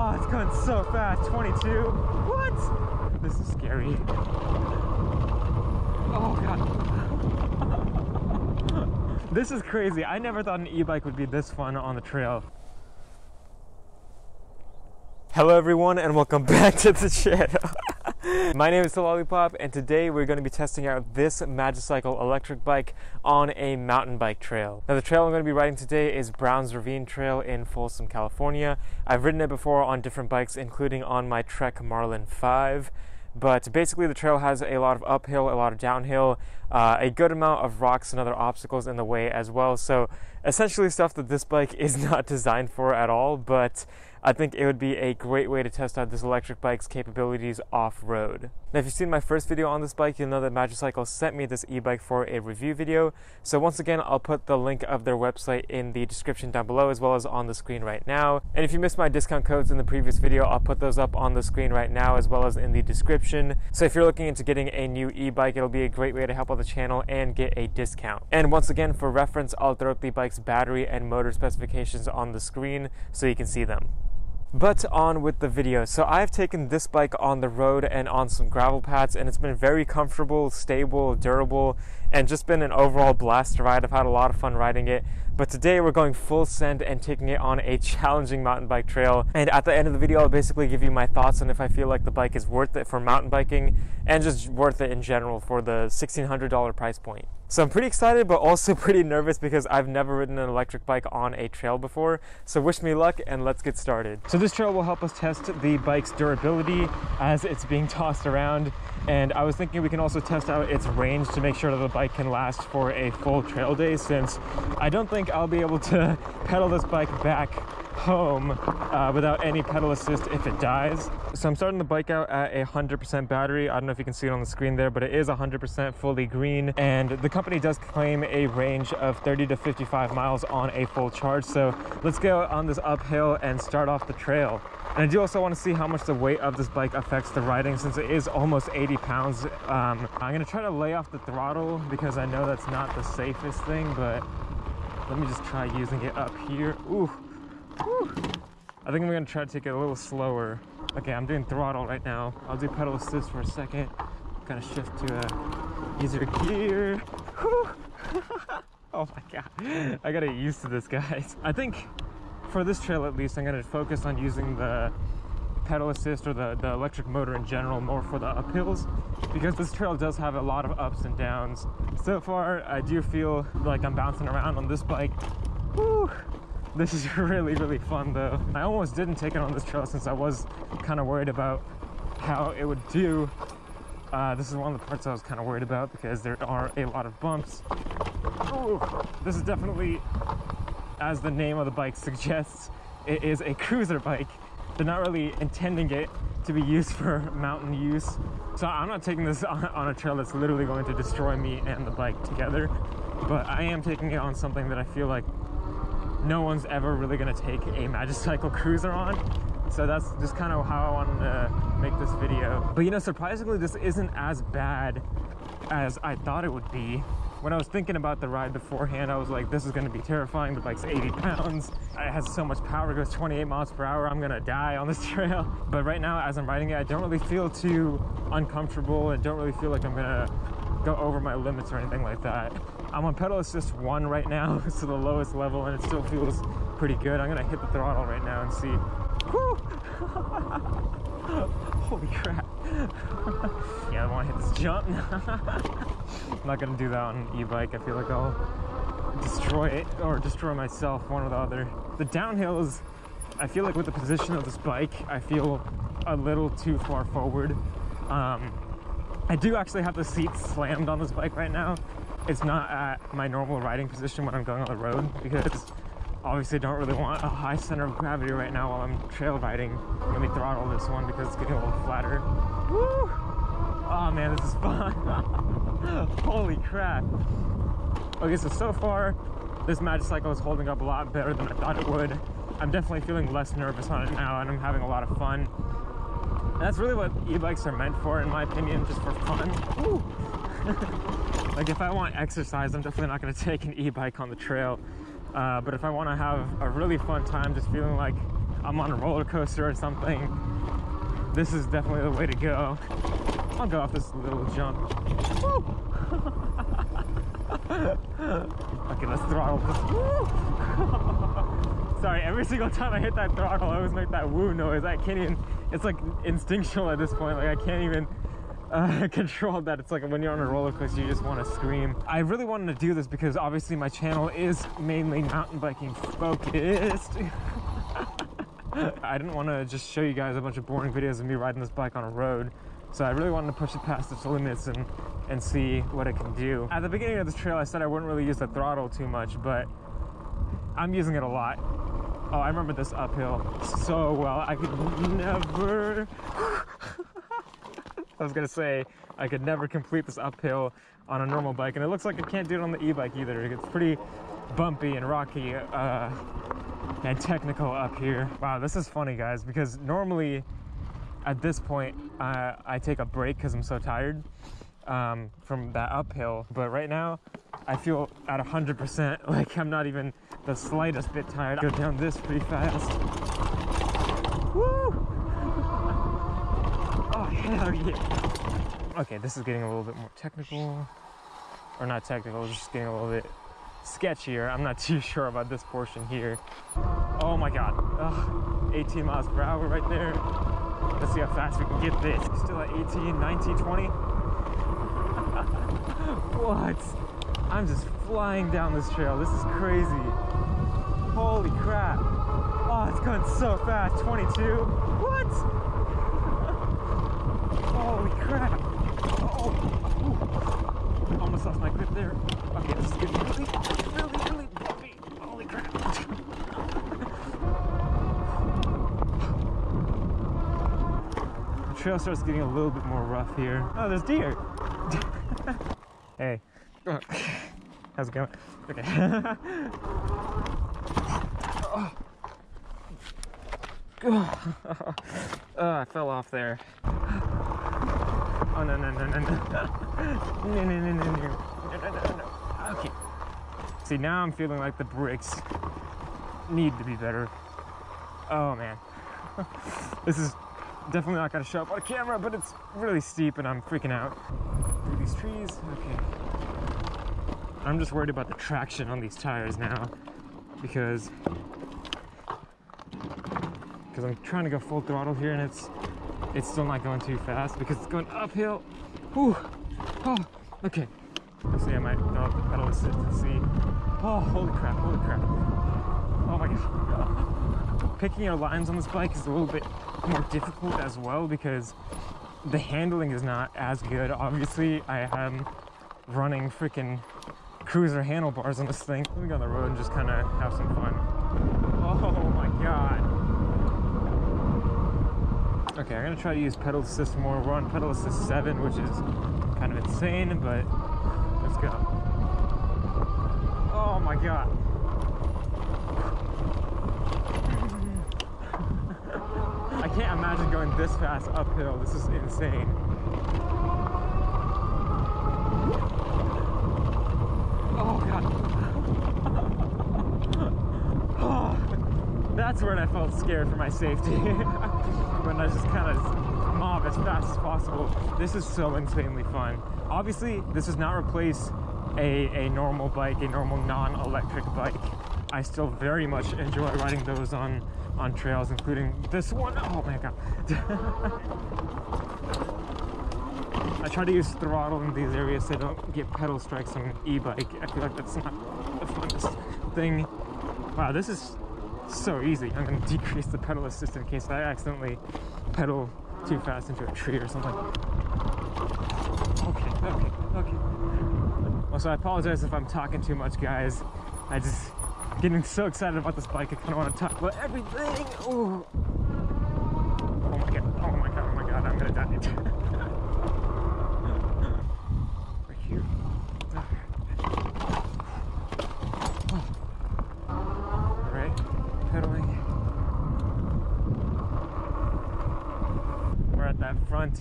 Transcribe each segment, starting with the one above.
Oh, it's going so fast. 22. What? This is scary. Oh, God. this is crazy. I never thought an e-bike would be this fun on the trail. Hello everyone and welcome back to the channel. My name is Talalipop and today we're going to be testing out this Magicycle electric bike on a mountain bike trail. Now the trail I'm going to be riding today is Browns Ravine Trail in Folsom, California. I've ridden it before on different bikes including on my Trek Marlin 5 but basically the trail has a lot of uphill, a lot of downhill, uh, a good amount of rocks and other obstacles in the way as well. So essentially stuff that this bike is not designed for at all, but I think it would be a great way to test out this electric bike's capabilities off-road. Now if you've seen my first video on this bike, you'll know that Magicycle sent me this e-bike for a review video. So once again, I'll put the link of their website in the description down below as well as on the screen right now. And if you missed my discount codes in the previous video, I'll put those up on the screen right now as well as in the description. So if you're looking into getting a new e-bike, it'll be a great way to help out the channel and get a discount. And once again, for reference, I'll throw up the bike's battery and motor specifications on the screen so you can see them. But on with the video. So I've taken this bike on the road and on some gravel pads and it's been very comfortable, stable, durable, and just been an overall blast to ride. I've had a lot of fun riding it. But today we're going full send and taking it on a challenging mountain bike trail. And at the end of the video, I'll basically give you my thoughts on if I feel like the bike is worth it for mountain biking and just worth it in general for the $1,600 price point. So I'm pretty excited, but also pretty nervous because I've never ridden an electric bike on a trail before. So wish me luck and let's get started. So this trail will help us test the bike's durability as it's being tossed around. And I was thinking we can also test out its range to make sure that the bike can last for a full trail day since I don't think I'll be able to pedal this bike back home uh, without any pedal assist if it dies. So I'm starting the bike out at a 100% battery. I don't know if you can see it on the screen there, but it is 100% fully green. And the company does claim a range of 30 to 55 miles on a full charge. So let's go on this uphill and start off the trail. And I do also want to see how much the weight of this bike affects the riding since it is almost 80 pounds. Um, I'm going to try to lay off the throttle because I know that's not the safest thing, but let me just try using it up here. Ooh, I think I'm gonna try to take it a little slower. Okay, I'm doing throttle right now. I'll do pedal assist for a second. Kind of shift to a easier gear. oh my god, I gotta get used to this, guys. I think for this trail at least, I'm gonna focus on using the pedal assist or the, the electric motor in general more for the uphills because this trail does have a lot of ups and downs. So far, I do feel like I'm bouncing around on this bike. This is really, really fun though. I almost didn't take it on this trail since I was kind of worried about how it would do. Uh, this is one of the parts I was kind of worried about because there are a lot of bumps. Ooh, this is definitely, as the name of the bike suggests, it is a cruiser bike. They're not really intending it to be used for mountain use. So I'm not taking this on, on a trail that's literally going to destroy me and the bike together. But I am taking it on something that I feel like no one's ever really gonna take a Magicycle Cruiser on. So that's just kind of how I wanted to make this video. But you know, surprisingly, this isn't as bad as I thought it would be. When I was thinking about the ride beforehand, I was like, this is gonna be terrifying. The bike's 80 pounds. It has so much power, it goes 28 miles per hour. I'm gonna die on this trail. But right now, as I'm riding it, I don't really feel too uncomfortable and don't really feel like I'm gonna go over my limits or anything like that. I'm on pedal assist one right now, so the lowest level, and it still feels pretty good. I'm gonna hit the throttle right now and see. Holy crap. yeah, I wanna hit this jump. I'm not gonna do that on an e-bike. I feel like I'll destroy it or destroy myself, one or the other. The downhills, I feel like with the position of this bike, I feel a little too far forward. Um, I do actually have the seat slammed on this bike right now. It's not at my normal riding position when I'm going on the road because obviously don't really want a high center of gravity right now while I'm trail riding. Let me throttle this one because it's getting a little flatter. Woo! Oh man, this is fun. Holy crap. Okay, so so far, this Magicycle is holding up a lot better than I thought it would. I'm definitely feeling less nervous on it now and I'm having a lot of fun. That's really what e-bikes are meant for, in my opinion, just for fun. like if I want exercise, I'm definitely not gonna take an e-bike on the trail. Uh, but if I wanna have a really fun time, just feeling like I'm on a roller coaster or something, this is definitely the way to go. I'll go off this little jump. okay, let's throttle this. Sorry, every single time I hit that throttle, I always make that woo noise. I can't even, it's like instinctual at this point. Like I can't even uh, control that. It's like when you're on a roller coaster, you just want to scream. I really wanted to do this because obviously my channel is mainly mountain biking focused. I didn't want to just show you guys a bunch of boring videos of me riding this bike on a road. So I really wanted to push it past its limits and, and see what it can do. At the beginning of this trail, I said I wouldn't really use the throttle too much, but I'm using it a lot. Oh, I remember this uphill so well. I could never... I was gonna say, I could never complete this uphill on a normal bike, and it looks like I can't do it on the e-bike either. It's pretty bumpy and rocky uh, and technical up here. Wow, this is funny, guys, because normally at this point, uh, I take a break because I'm so tired um, from that uphill. But right now, I feel at 100%, like I'm not even the slightest bit tired. I Go down this pretty fast. Woo! Oh. Okay, this is getting a little bit more technical. Or not technical, just getting a little bit sketchier. I'm not too sure about this portion here. Oh my God, Ugh, 18 miles per hour right there. Let's see how fast we can get this. Still at 18, 19, 20. what? I'm just flying down this trail. This is crazy. Holy crap. Oh, it's going so fast. 22. What? Holy crap. Oh, Ooh. almost lost my grip there. Okay, this is really, really, really bumpy. Holy crap. the trail starts getting a little bit more rough here. Oh, there's deer. hey. How's it going? Okay. oh. oh, I fell off there. Oh no no no no no no no no no no no no Okay. See now I'm feeling like the brakes need to be better. Oh man. this is definitely not gonna show up on camera, but it's really steep and I'm freaking out. Through these trees. Okay. I'm just worried about the traction on these tires now because because I'm trying to go full throttle here and it's it's still not going too fast because it's going uphill. Whew. Oh, okay. See, I might throw up the pedal assist and see. Oh, holy crap, holy crap. Oh my god. Picking your lines on this bike is a little bit more difficult as well because the handling is not as good. Obviously, I am running freaking cruiser handlebars on this thing. Let me go on the road and just kind of have some fun. Oh my god. Okay, I'm gonna try to use pedal assist more. We're on pedal assist 7, which is kind of insane, but let's go. Oh my god. I can't imagine going this fast uphill. This is insane. Oh god. That's where I felt scared for my safety. when I just kind of mob as fast as possible. This is so insanely fun. Obviously, this does not replace a, a normal bike, a normal non-electric bike. I still very much enjoy riding those on, on trails, including this one. Oh my god. I try to use throttle in these areas so I don't get pedal strikes on an e-bike. I feel like that's not the funnest thing. Wow, this is so easy. I'm gonna decrease the pedal assist in case I accidentally pedal too fast into a tree or something. Okay, okay, okay. Also, I apologize if I'm talking too much, guys. I just getting so excited about this bike. I kind of want to talk about everything. Ooh. Oh my god! Oh my god! Oh my god! I'm gonna die. Front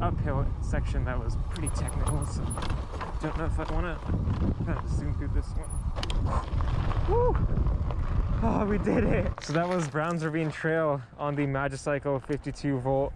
uphill section that was pretty technical, so don't know if I want to kind of zoom through this one. Woo! Oh, we did it. So that was Browns Ravine Trail on the Magicycle 52 volt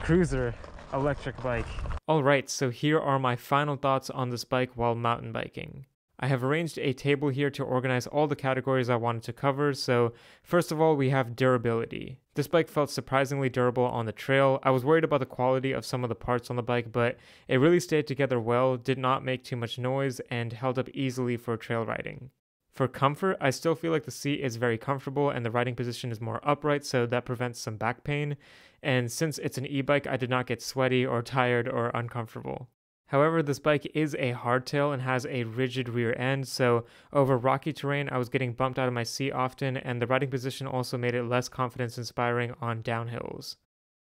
cruiser electric bike. Alright, so here are my final thoughts on this bike while mountain biking. I have arranged a table here to organize all the categories I wanted to cover. So, first of all, we have durability. This bike felt surprisingly durable on the trail. I was worried about the quality of some of the parts on the bike, but it really stayed together well, did not make too much noise, and held up easily for trail riding. For comfort, I still feel like the seat is very comfortable and the riding position is more upright, so that prevents some back pain. And since it's an e bike, I did not get sweaty or tired or uncomfortable. However, this bike is a hardtail and has a rigid rear end, so over rocky terrain, I was getting bumped out of my seat often, and the riding position also made it less confidence inspiring on downhills.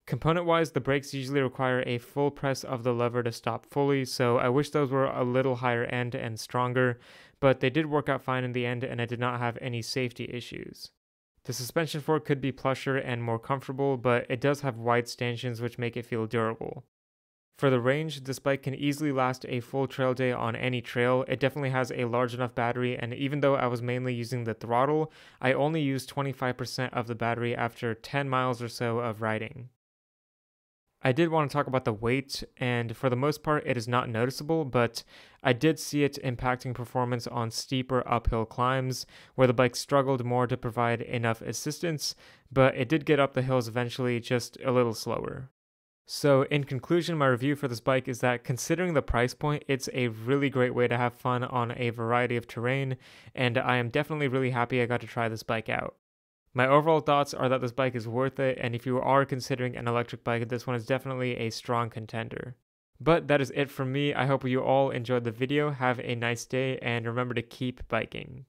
Component wise, the brakes usually require a full press of the lever to stop fully, so I wish those were a little higher end and stronger, but they did work out fine in the end and I did not have any safety issues. The suspension fork could be plusher and more comfortable, but it does have wide stanchions which make it feel durable. For the range, this bike can easily last a full trail day on any trail. It definitely has a large enough battery, and even though I was mainly using the throttle, I only used 25% of the battery after 10 miles or so of riding. I did want to talk about the weight, and for the most part, it is not noticeable, but I did see it impacting performance on steeper uphill climbs where the bike struggled more to provide enough assistance, but it did get up the hills eventually, just a little slower. So, in conclusion, my review for this bike is that considering the price point, it's a really great way to have fun on a variety of terrain, and I am definitely really happy I got to try this bike out. My overall thoughts are that this bike is worth it, and if you are considering an electric bike, this one is definitely a strong contender. But that is it from me. I hope you all enjoyed the video. Have a nice day, and remember to keep biking.